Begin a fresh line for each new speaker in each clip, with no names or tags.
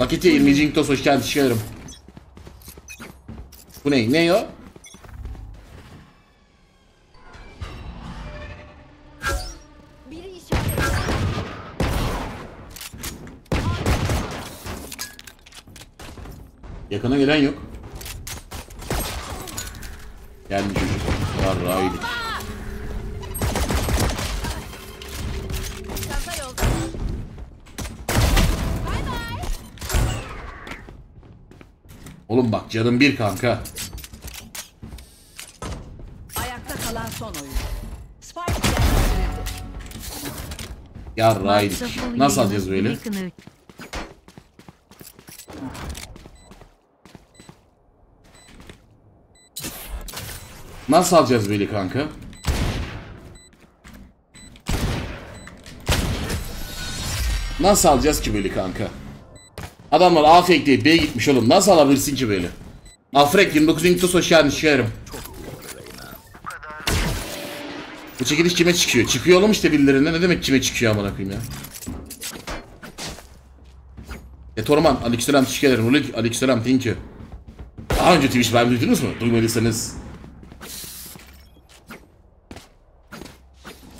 Laketi 20. Cinktos hoş geldin çıkarım. Bu ne? Ne o? Yakına gelen yok. Geldi çocuk. Var raydik. Bak canım bir kanka.
Ayakta kalan son oyun. Spike.
Ya raydik. Nasıl alacağız böyle? Nasıl alacağız böyle kanka? Nasıl alacağız ki böyle kanka? Adamlar A fake değil B gitmiş oğlum. Nasıl alabilirsin ki böyle? Afrek 29 Ünlüsü hoş geldin çıkarım. Bu çekiliş kime çıkıyor? Çıkıyor oğlum işte birilerine. Ne demek kime çıkıyor amına koyayım ya? E Torman, aleykümselam teşekkür ederim. Rulik, aleykümselam, thank you. Daha önce Twitch Prime duydunuz mu? Duymadıysanız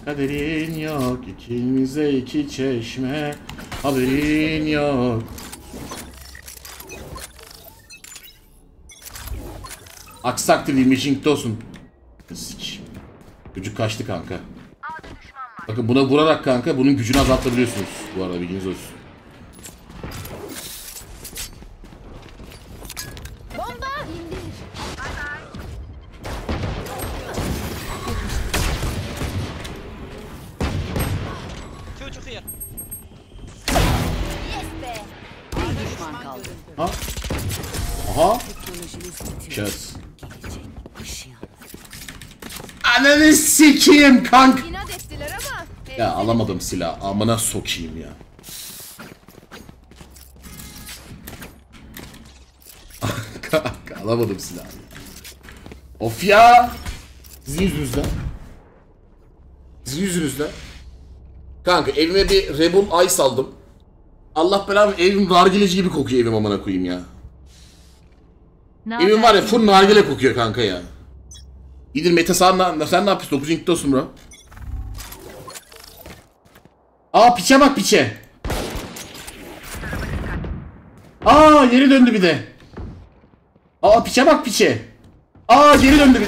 Kaderin yok ikimize iki çeşme Haberin yok Aksak TV Mission olsun. Sik. Çocuk kaçtı kanka. Bakın buna vurarak kanka bunun gücünü azaltabiliyorsunuz. Bu arada bilginiz olsun sikeyim kank. Ya alamadım silah amına sokayım ya. Kanka alamadım silahı Of ya! Sizin yüzünüzden. Sizin yüzünüzden. Kanka evime bir Rebel Ice aldım. Allah belamı evim nargileci gibi kokuyor evim amına koyayım ya. Evim var ya full nargile kokuyor kanka ya. İyidir Mete sen, ne- sen ne yapıyorsun? 9. inkte olsun bro. Aa piçe bak piçe. Aa geri döndü bir de. Aa piçe bak piçe. Aa geri döndü bir.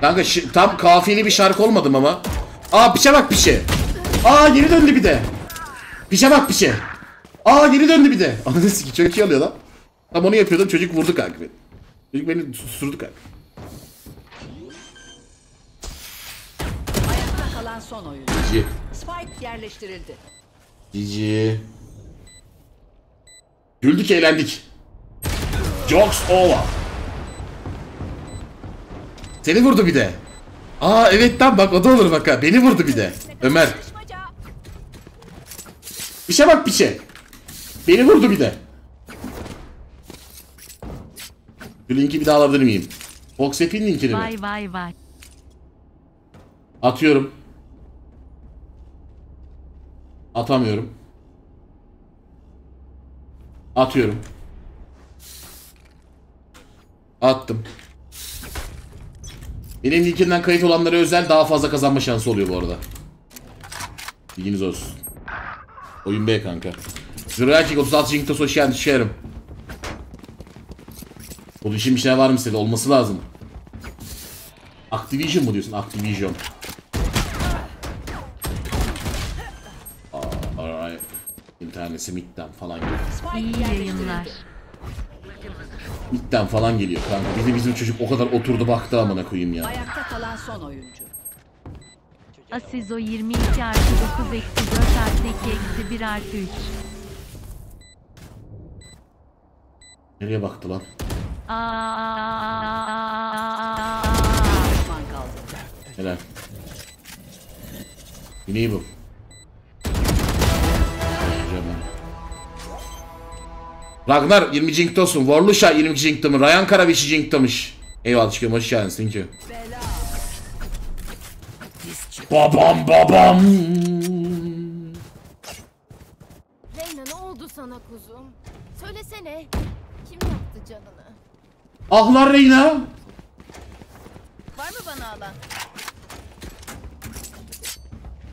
Kanka tam kafiyeli bir şarkı olmadım ama. Aa piçe bak piçe. Aa geri döndü bir de. Piçe bak piçe. Aa geri döndü bir de. Ananı siki çok iyi alıyor lan. Tam onu yapıyordum çocuk vurdu kanka beni. Çocuk beni susturdu kanka.
Ayakta kalan son oyun.
Cici.
Spike yerleştirildi.
Cici. Güldük eğlendik. Jokes over. Seni vurdu bir de. Aa evet tam bak o da olur bak ha. Beni vurdu bir de. Ömer. Bir şey bak bir şey. Beni vurdu bir de. Şu linki bir daha alabilir miyim? Fox App'in linkini mi?
Vay vay vay.
Atıyorum. Atamıyorum. Atıyorum. Attım. Benim linkimden kayıt olanlara özel daha fazla kazanma şansı oluyor bu arada. Bilginiz olsun. Oyun B kanka. Zırhaki 36 Jinktos hoş geldin şerim. O işin bir şey var mı size? Olması lazım. Activision mu diyorsun? Activision. Aa, alright. İnterneti midden falan geliyor.
İyi yayınlar.
Midden falan geliyor kanka. Bir de bizim çocuk o kadar oturdu baktı amına koyayım ya.
Ayakta kalan son oyuncu.
Asizo 22 artı 9 eksi 4 artı 2 eksi 1 artı 3.
Nereye baktı lan?
Düşman kaldı.
Helal. Yine bu. Güzel lan. Ragnar 20 Cink'te olsun. Warlusha 20 Cink'te mi? Ryan Karaviç'i Cink'temiş. Eyvallah çıkıyorum hoş geldin. Thank you. Babam babam.
Reyna ne oldu sana kuzum? Söylesene. Canını?
Ah lan Reyna.
Var mı bana alan?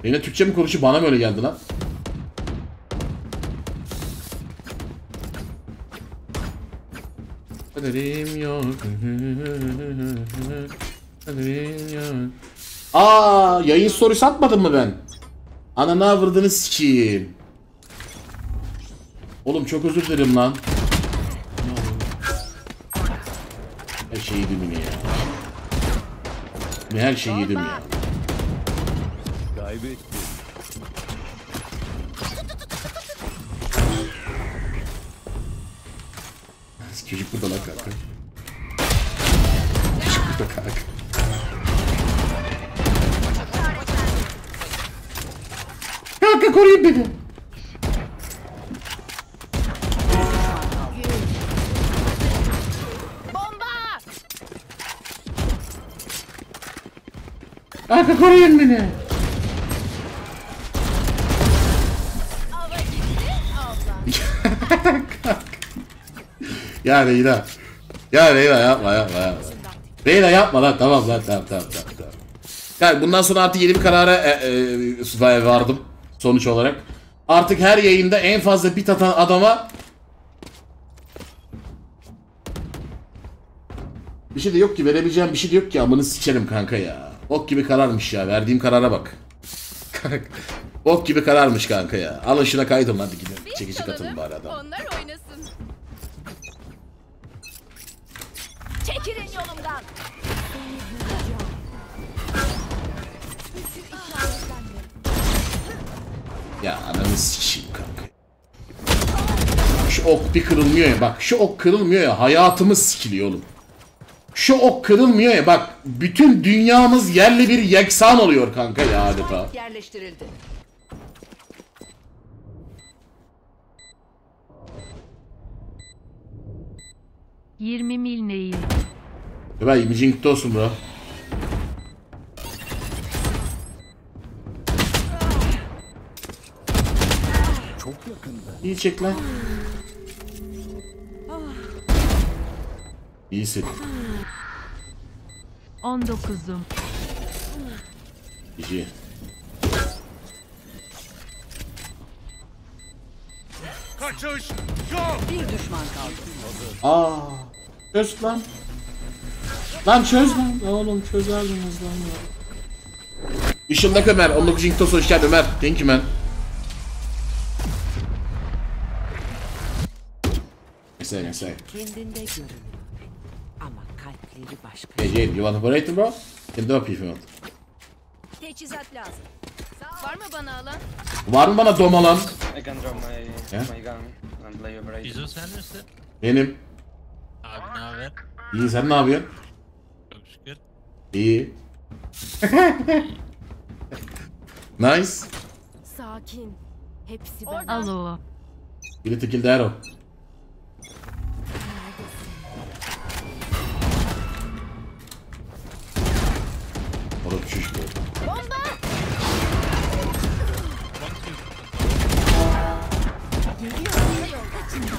Reyna Türkçe mi konuşuyor? Bana mı öyle geldi lan? Kaderim yok. Kaderim yok. Aa, yayın sorusu atmadın mı ben? Ananı avradını sikeyim. Oğlum çok özür dilerim lan. Yine Her şeyi yedim ya.
Kaybettim.
Çocuk burada lan kanka. Çocuk burada kanka. Kanka koruyun beni. Kanka koruyun beni. Ya Reyna. Ya Reyna yapma yapma yapma. Reyna yapma lan tamam lan tamam tamam tamam. tamam. Yani bundan sonra artık yeni bir karara e, e, vardım sonuç olarak. Artık her yayında en fazla bit atan adama Bir şey de yok ki verebileceğim bir şey de yok ki amını sikerim kanka ya. Ok gibi kararmış ya verdiğim karara bak. ok gibi kararmış kanka ya. Alın şuna kaydın hadi gidin. Çekici katın bari adam.
Onlar oynasın. Çekilin yolumdan.
Ya ananı sikeyim kanka. Şu ok bir kırılmıyor ya bak şu ok kırılmıyor ya hayatımız sikiliyor oğlum. Şu ok kırılmıyor ya bak bütün dünyamız yerle bir yeksan oluyor kanka ya adeta.
Yerleştirildi.
Yirmi mil neyi?
Ben imicing olsun bro.
Çok yakında.
İyi çek lan. İyisin.
19'um.
İyi.
Kaçış yok.
Bir düşman kaldı.
Aa. Çöz lan. Lan çöz lan. Oğlum çözerdiniz lan ya. Işındak Ömer. 19 Inktos hoş geldin Ömer. Thank you man. Neyse neyse.
Kendinde görünüyor.
Hey Jane, you want to operate bro? Can do if you want.
Teçhizat lazım. Var mı bana alan?
Var mı bana domalan?
I can drop my
Yeah?
my gun and play operator.
İzo sen misin?
Benim.
Abi ne haber?
İyi sen ne yapıyorsun?
Çok şükür.
İyi. nice.
Sakin. Hepsi ben.
Alo.
Biri tekildi Arrow. Orada bir çocuk oldu.
Bomba! Geliyor. Yolda.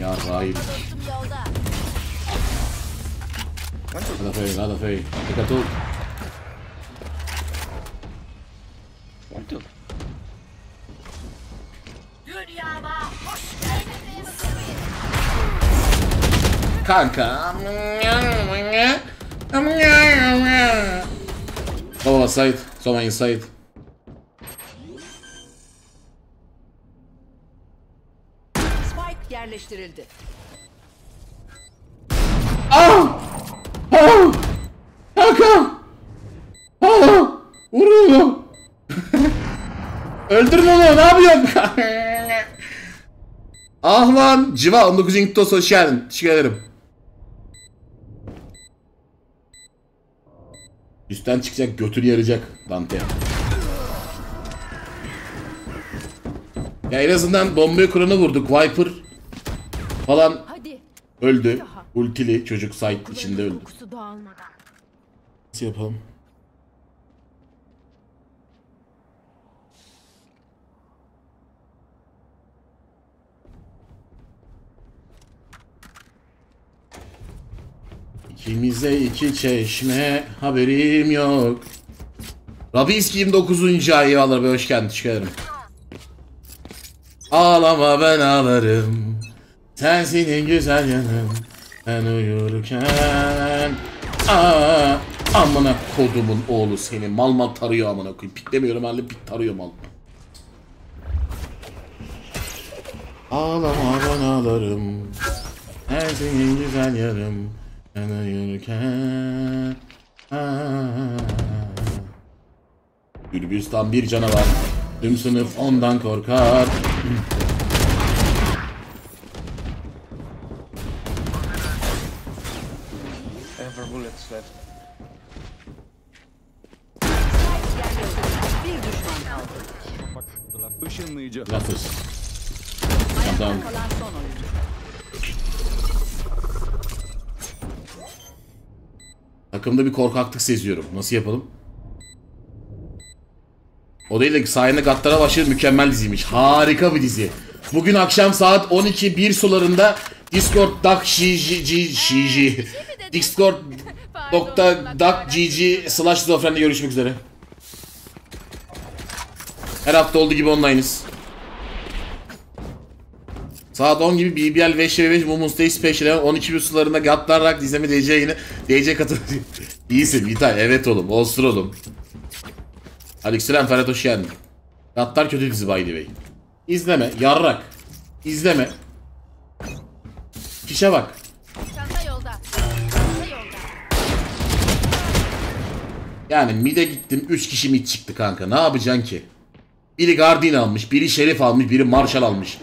Ya rahip.
Dostum yolda.
Nada feio, nada feio. Fica tudo.
One two.
Kanka. Baba side. Soma inside.
Spike yerleştirildi.
Ah! Ah! Kanka! Ah! Vuruyor. Öldürme onu ne yapıyorsun? ah lan Civa 19. Inktos hoş geldin. Teşekkür ederim. Üstten çıkacak götür yarayacak Dante. Ya en azından bombayı kuranı vurduk. Viper falan
Hadi.
öldü. Ultili çocuk site içinde öldü. Nasıl yapalım? İkimize iki çeşme haberim yok. Rabiski 29. ay eyvallah be hoş geldin ederim. Ağlama ben ağlarım. Sensin güzel yanım. Ben uyurken. Aa, amına kodumun oğlu seni. Mal mal tarıyor amına koyayım. Piklemiyorum halde pik tarıyor mal. Ağlama ben ağlarım. Sensin güzel yarım. Uyurken. Aa. Gürbüstan bir canavar. Tüm sınıf ondan korkar.
Işınlayıcı.
Lafız.
Ayakta
Adam.
kalan son oyuncu.
Takımda bir korkaklık seziyorum. Nasıl yapalım? O değil de sayende Gattar'a başladı mükemmel diziymiş. Harika bir dizi. Bugün akşam saat 12 1 sularında Discord dak gg Discord nokta dak gg slash Zofren'le görüşmek üzere. Her hafta olduğu gibi online'ız. Saat 10 gibi BBL 5 5 Women's Day Special 12 bir sularında Gattar Rock dizleme DC yine DC katıl. İyisin Vitay evet oğlum olsun oğlum. Aleykümselam Ferhat hoş geldin. Gattar kötü dizi by the way. İzleme yarrak. İzleme. Kişe bak. Yani mid'e gittim 3 kişi mid çıktı kanka ne yapacaksın ki? Biri Guardian almış, biri Şerif almış, biri Marshall almış.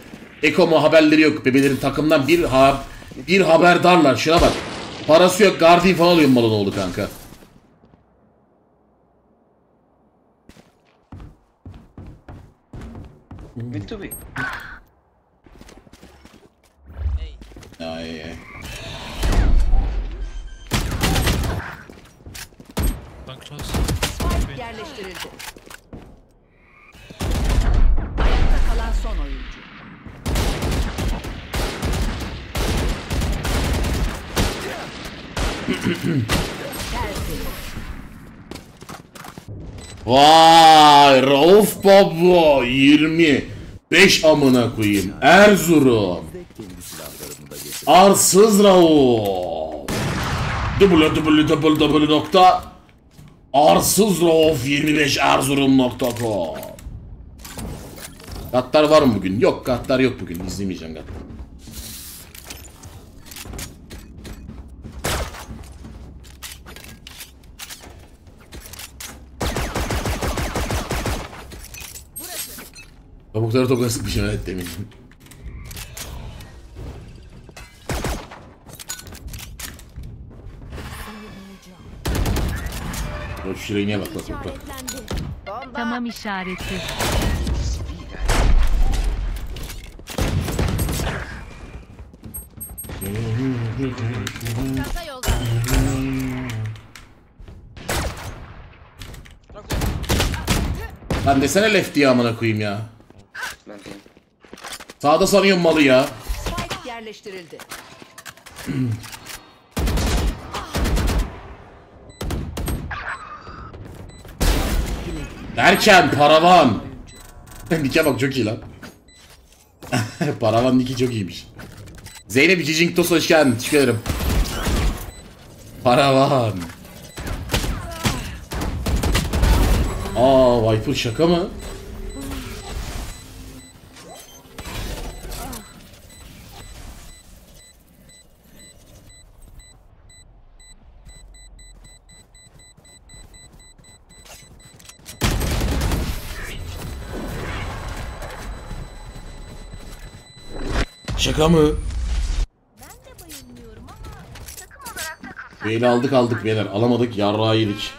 Ekomo haberleri yok bebelerin takımdan bir ha bir haberdarlar şuna bak. Parası yok Guardian falan alıyor malın oldu kanka.
Be.
Ay, ay.
One close.
Spike yerleştirildi. Ayakta kalan son oyuncu.
Vay Rauf Baba 25 amına koyayım. Erzurum. Arsız Rauf. www nokta arsızrauf 25 erzurum.com Gattar var mı bugün? Yok Gattar yok bugün. İzlemeyeceğim Gattar. Kabukları topuna sıkmışım evet demin. Şu rengine bak bak bak.
Tamam işareti.
Çanta yolda.
Lan desene left diye amına koyayım ya. Sağda sanıyorum malı ya.
Spike yerleştirildi.
Derken paravan. Nike bak çok iyi lan. paravan Nike çok iyiymiş. Zeynep Cicink Tos hoş geldin. Teşekkür ederim. Paravan. Aa Viper şaka mı? Şaka mı?
Ben de bayılmıyorum ama takım olarak takılsak.
Beyli aldık aldık beyler. Alamadık yarrağı yedik.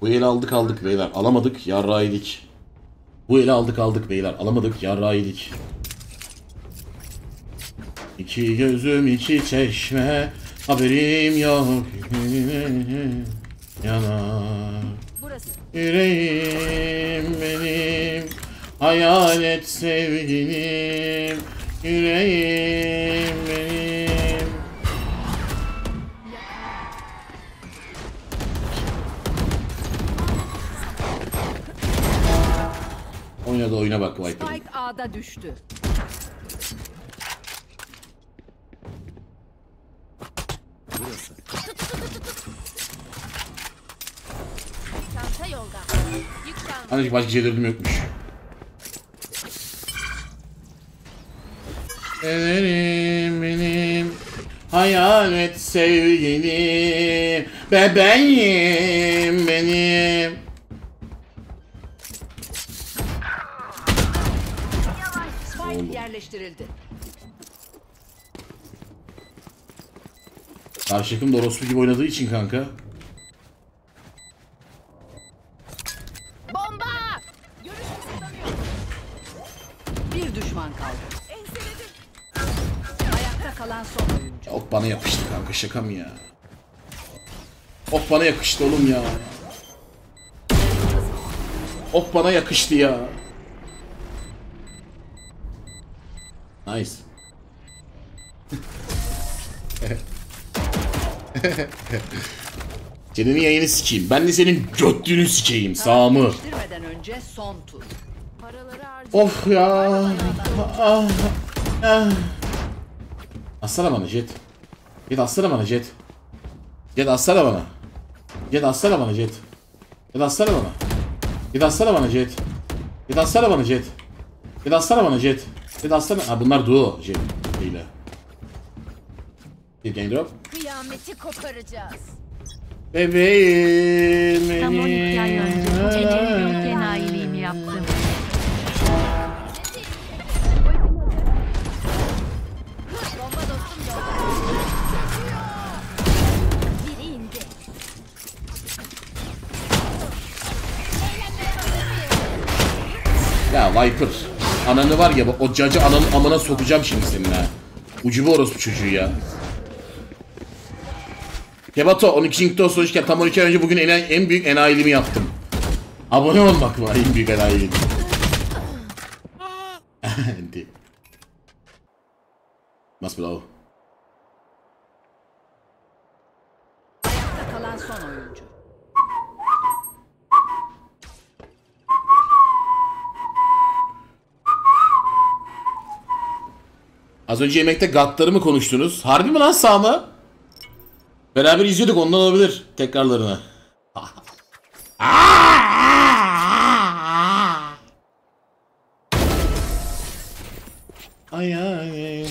Bu eli aldık aldık beyler. Alamadık yarrağı yedik. Bu eli aldık aldık beyler. Alamadık yarrağı yedik. İki gözüm iki çeşme haberim yok yanar
Burası.
Yüreğim benim Hayalet sevgilim, yüreğim benim. Oyna da oyuna bak Viper.
Spike A'da düştü.
Burası.
Çanta yolda. Yük.
Anneciğim başka şeylerim yokmuş. Benim benim hayalet sevgilim bebeğim benim.
Spike yerleştirildi.
Karşı takım da orospu gibi oynadığı için kanka.
Bomba!
Bir düşman kaldı. Kalan son oyuncu.
Ok bana yapıştı kanka şaka mı ya? Ok bana yakıştı oğlum ya. Ok bana yakıştı ya. Nice. Senin yayını sikeyim. Ben de senin göttüğünü sikeyim. Sağımı.
Önce son tur.
Paraları harca.
Of ya. Ah, ah. Atsana bana Jet. Jet atsana bana Jet. Jet atsana bana. Jet atsana bana Jet. Jet atsana bana. Jet atsana bana Jet. Jet atsana bana Jet. Jet atsana bana Jet. Jet atsana. Ha bunlar duo Jet ile. Bir game drop.
Kıyameti koparacağız.
Bebeğim
Tam 12 ay önce bu
benim.
enayiliğimi yaptım.
Ya Viper. Ananı var ya o cacı ananın amına sokacağım şimdi senin ha. Ucubu orospu çocuğu ya. Kebato 12. Link'te olsun hoşken tam 12 ay önce bugün en, en büyük enayiliğimi yaptım. Abone olmak mı en büyük enayiliğim? Enti. Mas
kalan son oyuncu.
Az önce yemekte gatları mı konuştunuz? Harbi mi lan Sami? Beraber izliyorduk ondan olabilir tekrarlarını. Ay ay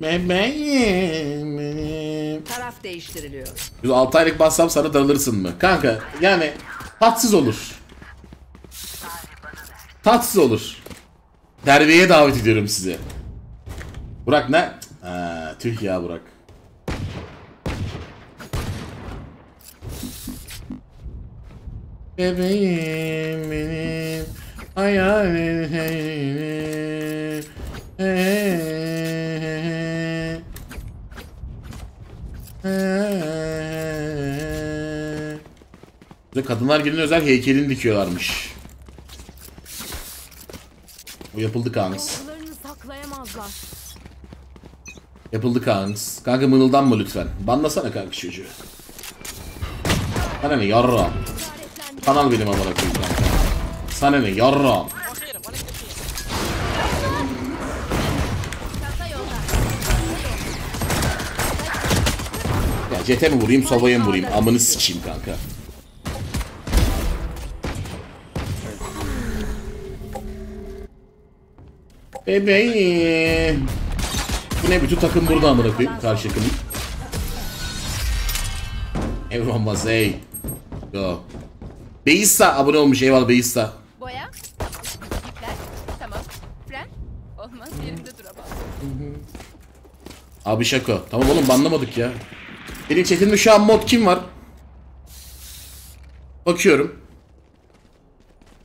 bebeğim benim.
Taraf değiştiriliyor.
6 aylık bassam sana darılırsın mı? Kanka yani tatsız olur. Tatsız olur. Derbeye davet ediyorum sizi. Burak ne? Ha, tüh ya Burak. Bebeğim benim hayalim Ve kadınlar gününe özel heykelini dikiyorlarmış. O yapıldı kanks. Yapıldı kanks. Kanka mırıldanma lütfen. Banlasana kanka çocuğu. Sana ne yarra. Kanal benim amına koyayım kanka. Sana ne yarra.
Çanta yolda.
Ya cete mi vurayım sovaya mı vurayım? Amını sikeyim kanka. Bebeğim. Bu ne bütün takım burada amına koyayım karşı takımın. Everyone was say. Go. Beissa abone olmuş eyvallah Beissa.
Boya. Yükler. Tamam. Fren. Olmaz yerimde duramam.
Abi şaka. Tamam oğlum banlamadık ya. Benim chatimde şu an mod kim var? Bakıyorum.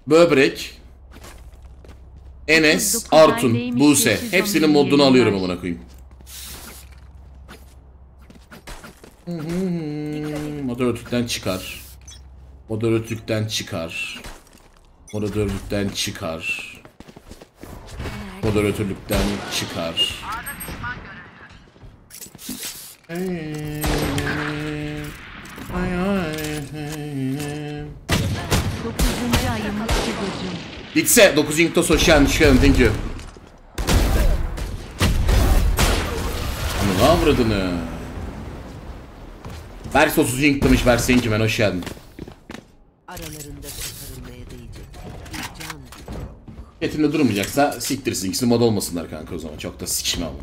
Böbrek. Enes,
39 aydaymış,
Artun, Buse.
510
Hepsinin modunu alıyorum amına koyayım. Moderatörlükten çıkar. Moderatörlükten çıkar. Moderatörlükten çıkar. Moderatörlükten çıkar.
Dokuzuncu ayımız Kıvılcım.
Bitse 9 Inkto Soşyan çıkarım thank you. Ne avradını? Vers 30 Inkto'muş Vers thank you man hoş geldin.
Aralarında çıkarılmaya değecek bir can.
Yetimde durmayacaksa siktirsin ikisi mod olmasınlar kanka o zaman çok da sikişme ama.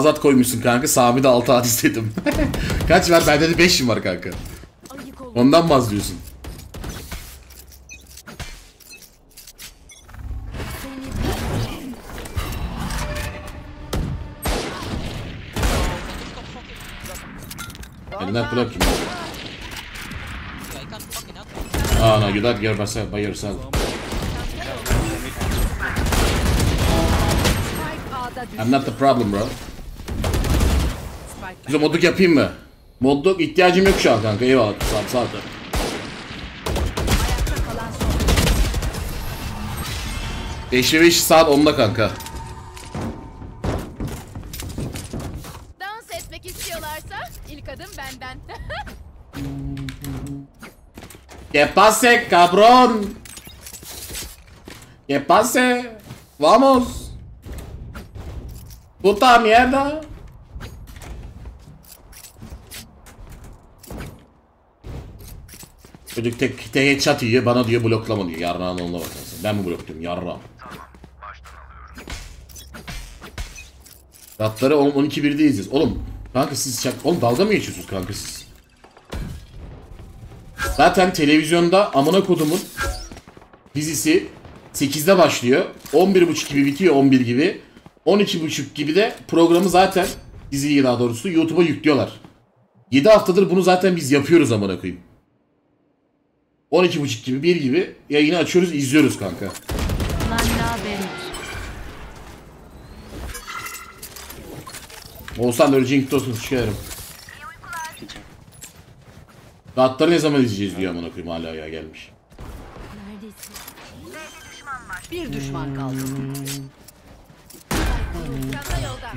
Azat koymuşsun kanka. Sami de 6 at istedim. Kaç var? Bende de 5'im var kanka. Ondan mı az diyorsun? Elinden kulak kim? Ah no, you don't get yourself by yourself. I'm not the problem bro. Bize modluk yapayım mı? Modluk ihtiyacım yok şu an kanka. Eyvallah. Sağ ol, sağ ol.
ayakta kalan son oyuncu.
5 ve 5 saat 10'da kanka.
Dans etmek istiyorlarsa ilk adım benden.
¿Qué pase, cabrón? ¿Qué pase? Vamos. Puta mierda. Çocuk tek, tek headshot yiyor bana diyor bloklama diyor. Yarrağın onunla bakarsın. Ben mi blokluyorum? Yarrağım. Ratları 12 1'de izliyoruz. Oğlum kanka siz şak... Oğlum dalga mı geçiyorsunuz kanka siz? Zaten televizyonda amına kodumun dizisi 8'de başlıyor. 11.30 gibi bitiyor 11 gibi. 12.30 gibi de programı zaten diziyi daha doğrusu YouTube'a yüklüyorlar. 7 haftadır bunu zaten biz yapıyoruz amına koyayım. 12.30 gibi 1 gibi yayını açıyoruz izliyoruz kanka. Olsan da ölecek olsun çıkarım. Rahatları ne zaman izleyeceğiz diyor amına koyayım hala ya gelmiş.
Bir düşman kaldı.
Çanta yolda.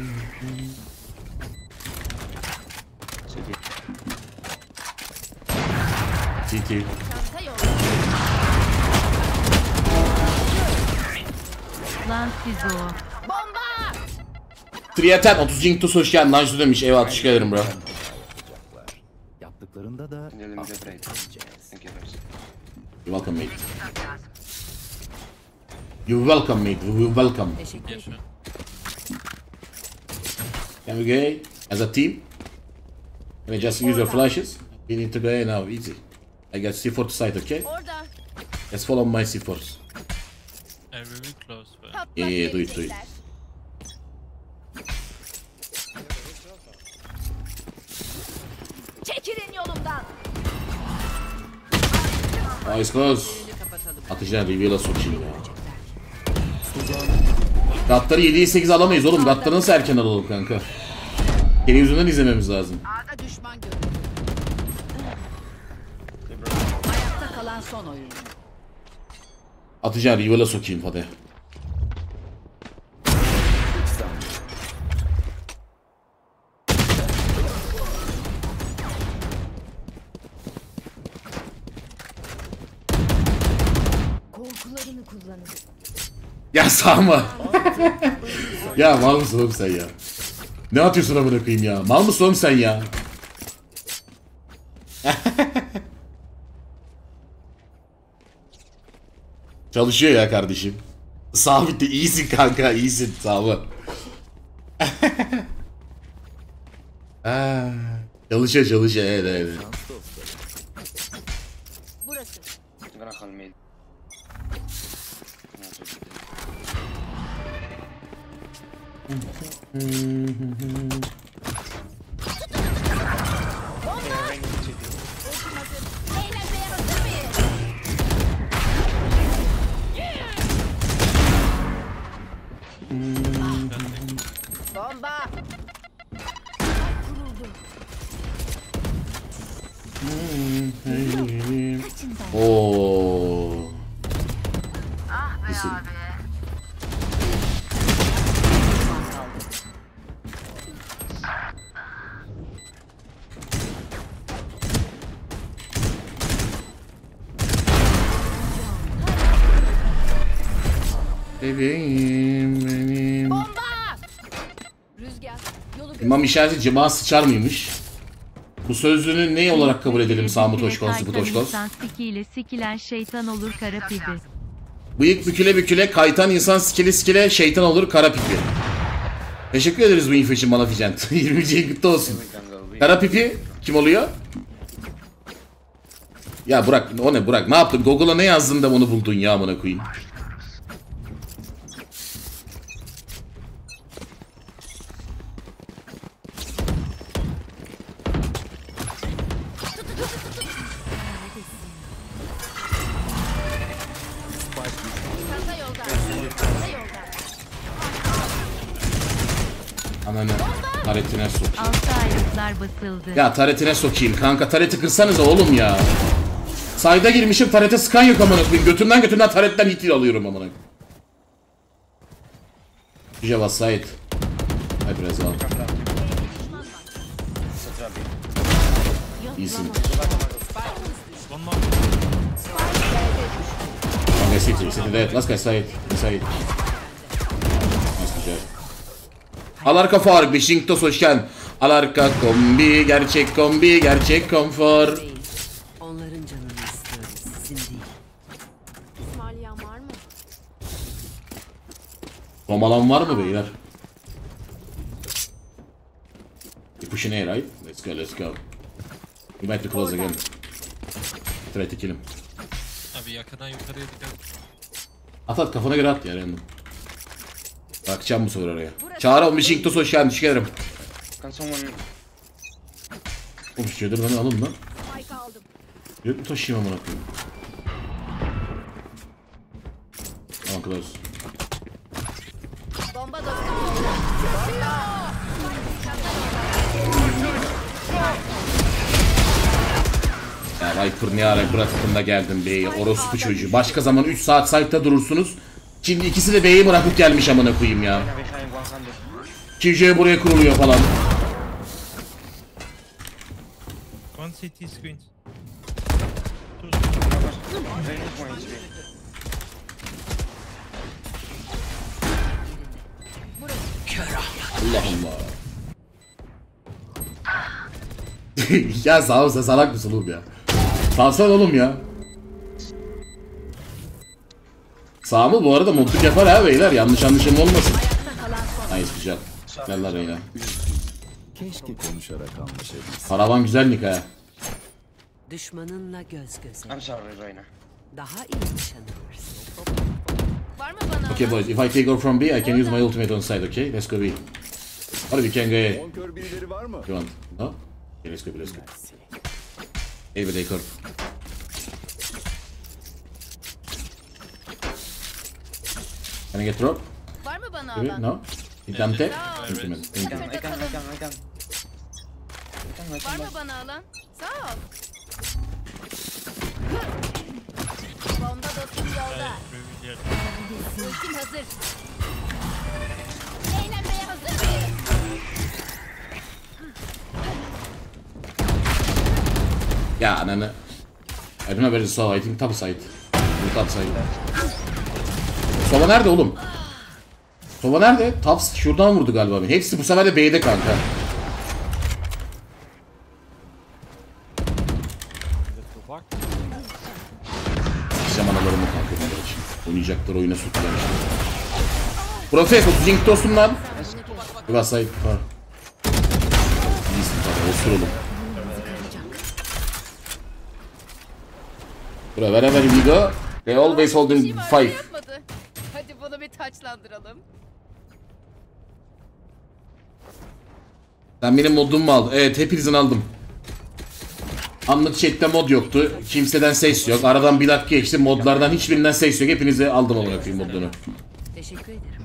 TT.
Lan siz o.
Bomba!
Triaten 30 Cinktos hoş geldin. Najdu demiş. Eyvallah teşekkür ederim bro.
Yaptıklarında da.
You're welcome mate. You're welcome mate. You're welcome.
Teşekkür ederim.
Yaşa.
Can we go as a team? Can I just use your flashes? We need to go now, easy. I got C4 to site, okay? Let's follow my C4s. Yeah, do it, do it.
Çekilin yolumdan.
Nice close. Atıcılar reveal'a sokayım ya. Gatları 7'ye 8 alamayız oğlum. Gatları nasıl erken alalım kanka? Televizyondan izlememiz lazım.
A'da düşman görüldü. Ayakta kalan son oyuncu.
Atıcılar reveal'a sokayım hadi. Ya sağma. ya mal mısın oğlum sen ya? Ne atıyorsun amına koyayım ya? Mal mısın oğlum sen ya? Çalışıyor ya kardeşim. Sabitti iyisin kanka iyisin sağ ol. Ah, çalışıyor çalışıyor evet evet.
Bomba! Kuruldu.
İmam işareti cema sıçar mıymış? Bu sözlüğünü ne olarak kabul edelim Samut
kaytan
Hoşkos?
insan sikiyle sikilen şeytan olur kara pibi.
Bıyık büküle büküle kaytan insan skile skile şeytan olur kara pipi. Teşekkür ederiz bu info için bana Ficent. 20. yıl kutlu olsun. Kara pipi kim oluyor? Ya Burak o ne Burak ne yaptın? Google'a ne yazdın da onu buldun ya amına koyayım.
Basıldı.
Ya taretine sokayım kanka tareti kırsanıza oğlum ya. Sayda girmişim tarete sıkan yok amına koyayım. Götümden götümden taretten hit alıyorum amına koyayım. Java Said. Hay biraz al. İyisin. Kanka City. City evet. Last guy Said. Said. Nice güzel. Alarka Faruk. Beşiktaş hoş. Alarka kombi. Gerçek kombi. Gerçek konfor.
Onların canını istiyoruz. Sizin değil.
İsmailiyen var mı?
Romalan var mı beyler? You pushing A right? Let's go, let's go. You might be close again. Try to kill him.
Abi yakından yukarıya dikkat.
At at kafana göre at ya random. Bakacağım bu sefer oraya. Çağrı olmuş Inktos hoş geldin. Teşekkür ederim.
Can someone...
Oğlum şu beni alın lan.
Spike aldım.
Yok mu taşıyayım amına koyayım? Tamam close.
Bomba dostum.
Ya Viper ne ara bırakıp da geldin B'ye. Orospu çocuğu. Başka zaman 3 saat site'da durursunuz. Şimdi ikisi de B'yi bırakıp gelmiş amına koyayım ya.
Behind 100.
KJ buraya kuruluyor falan.
One CT screens.
HP.
Allah Allah. ya sağ ol sen salak mısın oğlum ya? Salsan oğlum ya. Sağ mı bu arada mutluluk yapar ha beyler yanlış anlaşılma olmasın. Nice güzel. Gel lan beyler.
Keşke konuşarak anlaşabilsek.
Karavan güzellik ha.
Düşmanınla göz göze.
I'm sorry, Reyna.
Daha iyi nişanlırsın.
Var mı bana?
Okay boys, if I take over from B, I can use my ultimate on side, okay? Let's go B. Or we can go A.
Bonkör birileri var mı?
You want? No? Okay, let's go B, let's go. A with A curve. Can I get drop?
Var mı bana alan?
No?
Ol.
Ultimate, thank you.
I can, I can, I can. I can, I
Var mı bana alan? Sağ ol. Bomba dostum yolda. Ultim hazır. Eğlenmeye hazır mıyız?
Ya ananı. I don't know where so, I think top side. Bu top side. Sova nerede oğlum? Sova nerede? Top şuradan vurdu galiba beni. Hepsi bu sefer de B'de kanka. Oynayacaklar oyuna soktular işte. Profes 30 link dostum lan. Biraz sahip var. İyisin kanka osur oğlum. Bro, wherever we go, they always holding
şey
five.
Hadi bunu bir taçlandıralım.
Sen benim modumu mu aldın? Evet hepinizin aldım. Anlık chatte mod yoktu. Kimseden ses yok. Aradan bir dakika geçti. Modlardan hiçbirinden ses yok. Hepinize aldım amına koyayım modunu.
Teşekkür ederim.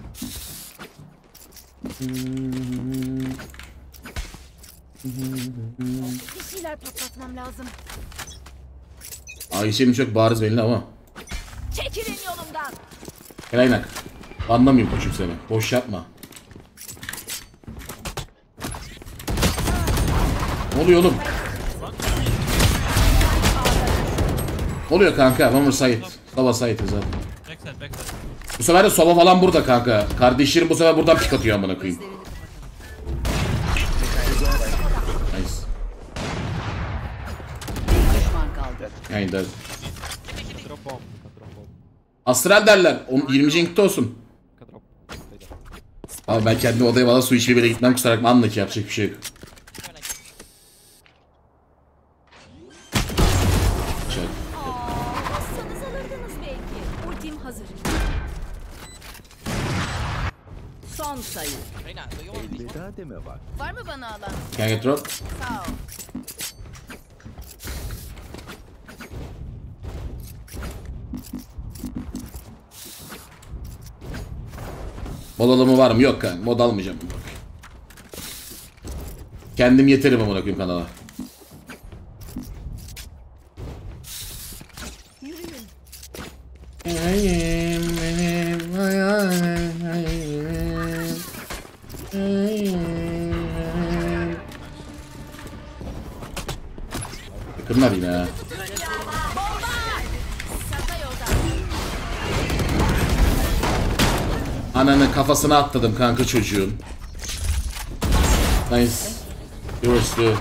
Bir şeyler patlatmam lazım.
Ayşe'min çok bariz belli ama.
Çekilin yolumdan.
Kaynak. Anlamıyorum koçum seni. Boş yapma. Ne oluyor oğlum? Oluyor kanka? One more side. Baba side zaten.
Backside, backside.
Bu sefer de soba falan burada kanka. Kardeşlerim bu sefer buradan pik atıyor amına koyayım. Nice. Aynen. Astral derler. On- 20 cenkte olsun. Abi ben kendi odaya valla su içmeye bile gitmem kusura bakma anla ki yapacak bir şey yok.
Son sayı.
Elveda deme var.
Var mı bana alan?
Can you drop?
Sağ ol.
Mod alımı var mı? Yok kanka. Mod almayacağım. Kendim yeterim amına koyayım kanala. Kafasına atladım kanka çocuğun. Nice. Yours too.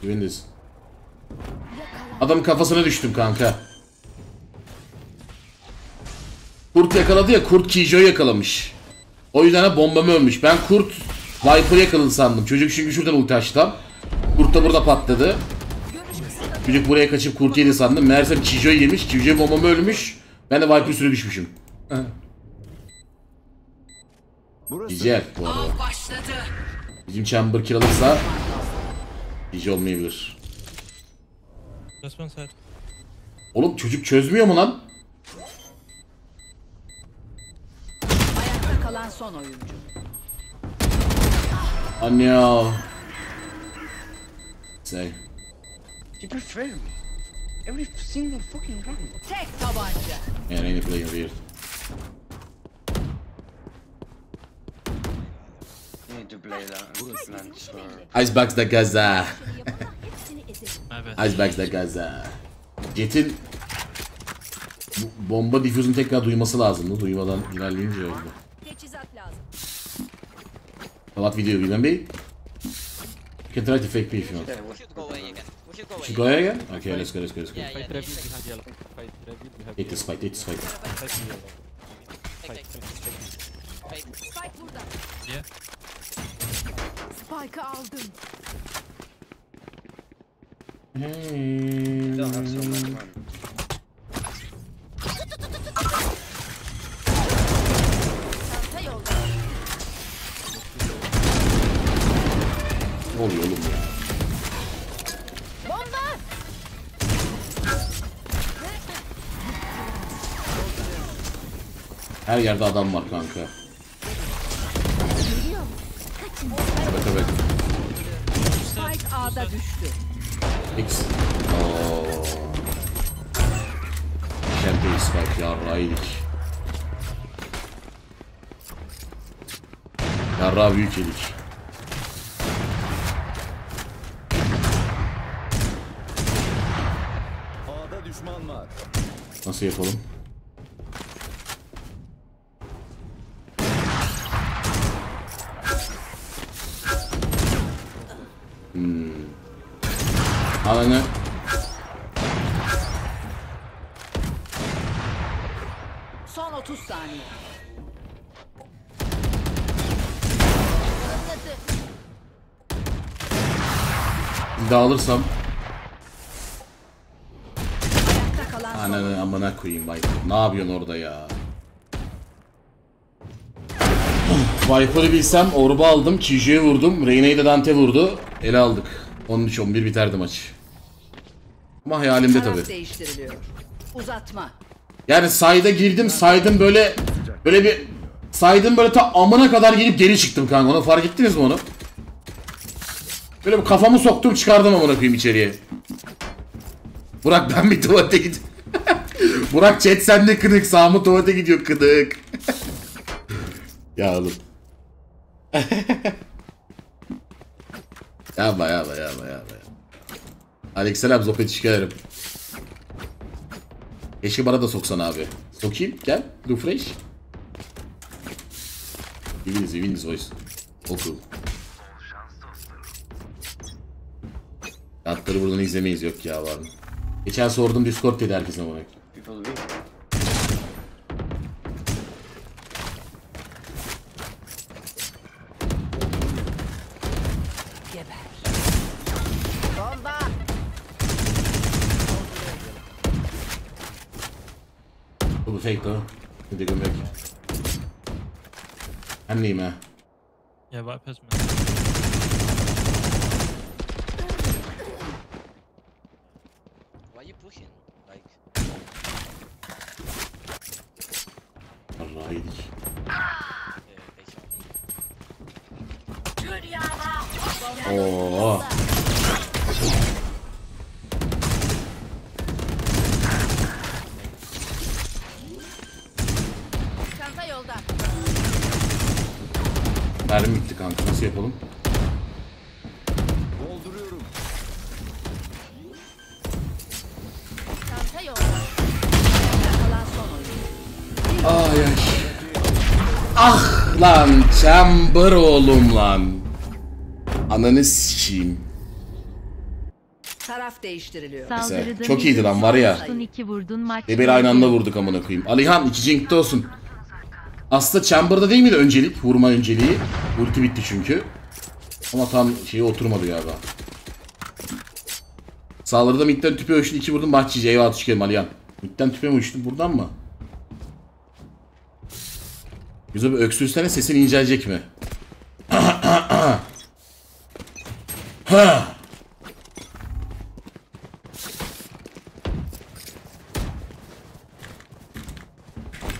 Win this. Adamın kafasına düştüm kanka. Kurt yakaladı ya, kurt Kijo'yu yakalamış. O yüzden de bombamı ölmüş. Ben kurt Viper yakaladı sandım. Çocuk çünkü şuradan ulti açtı. Kurt da burada patladı. Çocuk buraya kaçıp kurt yedi sandım. Meğersem Kijo'yu yemiş. Kijo bombamı ölmüş. Ben de Viper üstüne düşmüşüm.
Burası
Güzel bu arada.
Başladı.
Bizim chamber kill alırsa Kijo olmayabilir.
One side.
Oğlum çocuk çözmüyor mu lan?
Ayakta kalan son oyuncu.
Anne ya. Say.
You prefer me. Every single fucking round.
Tek tabanca.
Yeah, I need to play weird.
You need to play that. Lunch or...
Icebox da Gaza.
Bad.
Icebox da Gaza. Jet'in bu bomba diffuse'unu tekrar duyması lazımdı. Duymadan ilerleyince oldu. What video will be? You can try to fake me if you want.
Yeah, what-
should go away again. We should go away.
Again? Okay, let's go, let's go, let's go.
Fight. Revit behind yellow. Fight Revit behind
Take this fight, take this fight.
Fight yellow.
Take, take. Take.
Spike burada.
Yeah.
Spike'ı aldım.
Ne oluyor oğlum ya?
Bomba!
Her yerde adam var kanka. Evet evet.
Spike A'da düştü.
X. Ooo. Champion Spike yarrağıydık. Yarrağı büyük yedik.
A'da düşman var.
Nasıl yapalım? Alırsam ananı amına koyayım Viper. Ne yapıyorsun orada ya? Viper'ı bilsem orba aldım, Kiju'ya vurdum, Reyna'yı da Dante vurdu. Ele aldık. 13-11 biterdi maç. Ama hayalimde tabi.
Uzatma.
Yani sayda girdim, saydım böyle böyle bir saydım böyle ta amına kadar gelip geri çıktım kanka. Onu fark ettiniz mi onu? Böyle bir kafamı soktum çıkardım amına koyayım içeriye. Burak ben bir tuvalete git. Burak chat sende kıdık. Sağımı tuvalete gidiyor kıdık. ya oğlum. yapma yapma yapma yapma. Aleykümselam Zopet şikayet Keşke bana da soksan abi. Sokayım gel. Do fresh. We win this, we Atları buradan izlemeyiz yok ya var mı? Geçen sordum Discord dedi herkes ama.
People win.
Bu fake o. Bir de gömlek. Ben neyim ha?
Yeah, Viper's man.
Why you pushing? Like,
Yarrağı yedik.
uh, they shot me.
Oo.
Çanta yolda.
Mermi bitti kanka nasıl yapalım?
Dolduruyorum.
Çanta yolda.
Kalan son oyun.
Ay ay. Ah lan Chamber oğlum lan. Ananı sikeyim.
Taraf değiştiriliyor.
Saldırıda
Çok iyiydi lan, var ya. Bebeği aynı anda vurduk amına koyayım. Alihan iki cinkte olsun. Aslında Chamber'da değil miydi öncelik? Vurma önceliği. Ulti bitti çünkü. Ama tam şeyi oturmadı galiba. Saldırıda midden tüpe uçtu. iki vurdum bahçeci. Eyvah geldim Alihan. Midden tüpe mi uçtu? Buradan mı? Güzel bir öksürsene sesin incelecek mi? ha.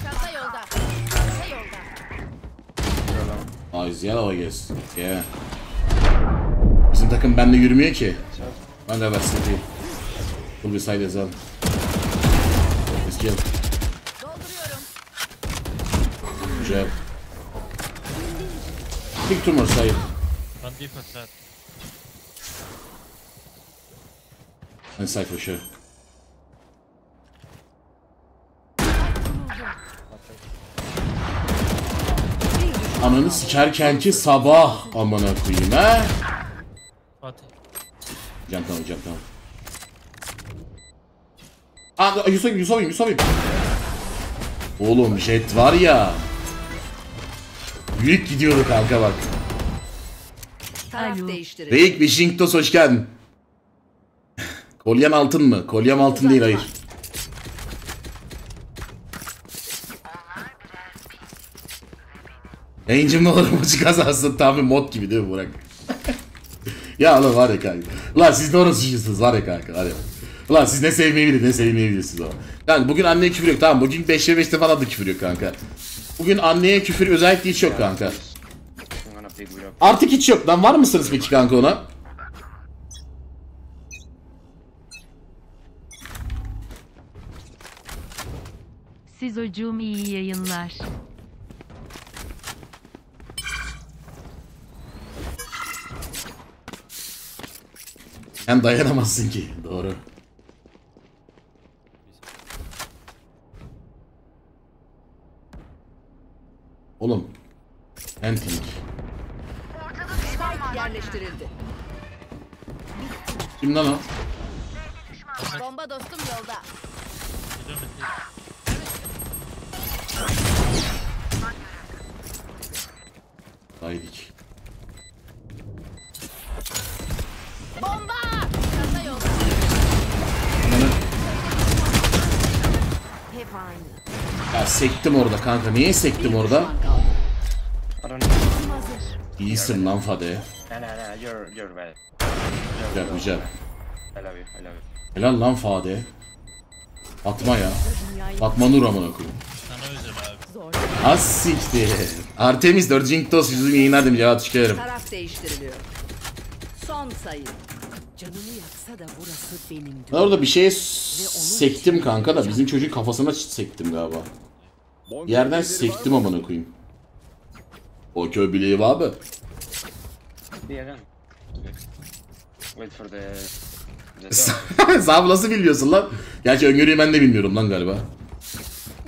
Çanta yolda. Çanta yolda.
Oh, he's yellow, I guess. Yeah. Bizim takım bende yürümüyor ki. Ben de bastım değil. Full bir side well. Let's kill. Güzel. Big tumor side.
One deep inside.
Inside for sure. Ananı sikerken ki sabah amına koyayım ha.
Fatih.
Jump down, jump down. Aa, Yusuf, Yusuf, Yusuf. Oğlum jet var ya. Büyük gidiyordu kanka bak.
Taraf
Alo.
değiştiriliyor.
Reik Washington hoş geldin. Kolyem altın mı? Kolyem altın değil hayır. Yayıncım ne olur maçı kazansın tam bir mod gibi değil mi Burak? ya lan var ya kanka. Lan siz doğru suçlusunuz var ya kanka var ya. Ulan siz ne sevmeyi ne sevmeyi biliyorsunuz ama. Bugün anneye küfür yok tamam bugün 5'e 5'te falan da küfür yok kanka. Bugün anneye küfür özellikle hiç yok kanka. Artık hiç yok lan var mısınız peki kanka ona?
Siz hocam iyi yayınlar.
Sen dayanamazsın ki. Doğru. Oğlum. Anting.
Yerleştirildi.
Kim lan o?
Bomba dostum yolda.
Haydik.
Bomba!
Ya sektim orada kanka. Niye sektim orada? İyisin lan Fade. Güzel güzel. Helal lan Fade. Fatma ya. Fatma Nur amına koyayım. Az siktir. Artemis 4. Inktos yüzüm yayınlar demiş. Ya teşekkür.
Taraf değiştiriliyor. Son sayı. Canımı yaksa da burası benim.
Ben orada bir şeye sektim kanka da bizim çocuğun kafasına sektim galiba. Yerden sektim amına koyayım. O köy bileği
again. Okay. Wait for the.
Sen nasıl biliyorsun lan? Gerçi öngörüyü ben de bilmiyorum lan galiba.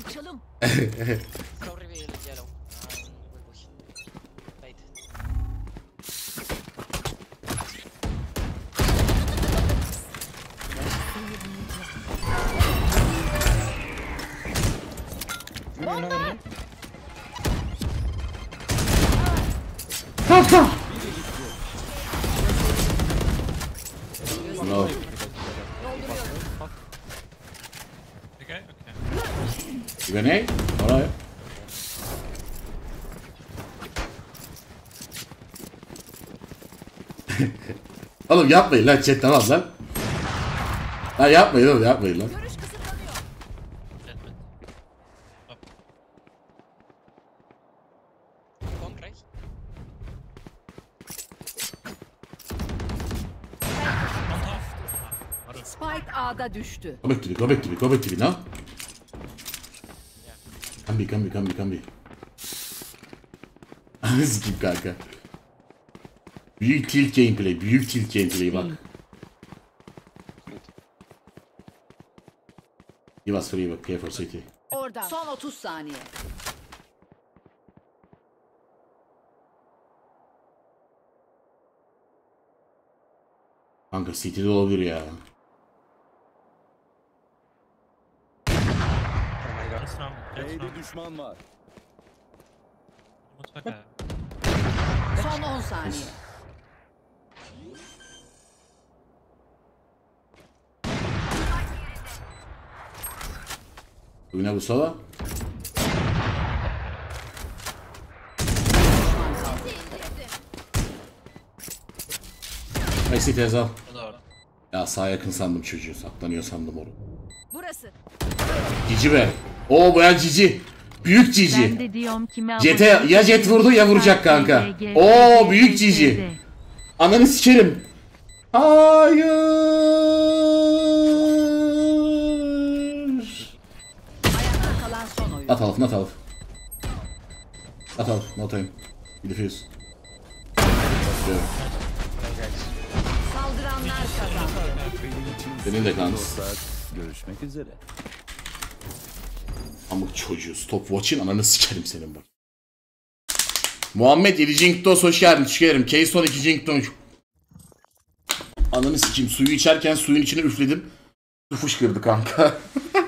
Uçalım.
yapmayın lan chat tamam lan. Ha yapmayın oğlum yapmayın lan.
Spike A'da düştü.
Go back to me, go back to me, go back to me now. Be, come be. Anı sikeyim kanka. Büyük tilt gameplay, büyük tilt gameplay bak. Give us free bak, K4 City.
Orada.
Son 30 saniye.
Kanka City'de olabilir ya.
B'de düşman var.
Son 10 saniye.
Bugüne bu. Ay City Ezal.
Doğru.
Ya sağ yakın sandım çocuğu. Saklanıyor sandım onu.
Burası.
Cici be. Oo bu ya cici. Büyük cici.
Ben de diyorum kime
Jet'e ya jet vurdu ya vuracak kanka. Oo büyük cici. Ananı sikerim. Hayır. At alf, at alf. At alf, no time. Bir defuse.
Saldıranlar kazandı.
Senin de kans.
Dostlar görüşmek üzere.
Amık çocuğu. Stopwatch'in ananı sikerim senin bak. Muhammed 7. Cinktos hoş geldin. Ederim. Keystone 2. Cinktos. Ananı sikeyim. Suyu içerken suyun içine üfledim. Su fışkırdı kanka.